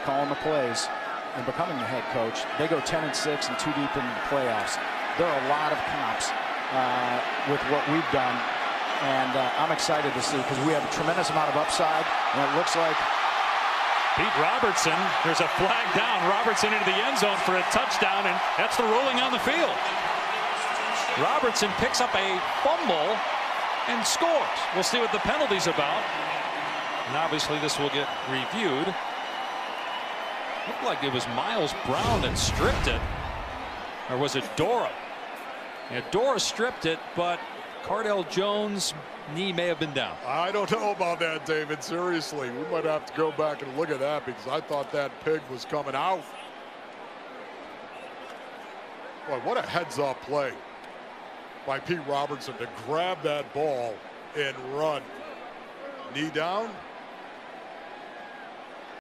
Calling the plays and becoming the head coach, they go 10 and 6 and two deep in the playoffs. There are a lot of comps uh, with what we've done, and uh, I'm excited to see because we have a tremendous amount of upside, and it looks like Pete Robertson, there's a flag down. Robertson into the end zone for a touchdown, and that's the ruling on the field. Robertson picks up a fumble and scores. We'll see what the penalty's about. And obviously this will get reviewed. Looked like it was Miles Brown that stripped it. Or was it Dora? Yeah, Dora stripped it, but Cardale Jones' knee may have been down. I don't know about that, David. Seriously, we might have to go back and look at that because I thought that pig was coming out. Boy, what a heads-up play by Pete Robertson to grab that ball and run. Knee down,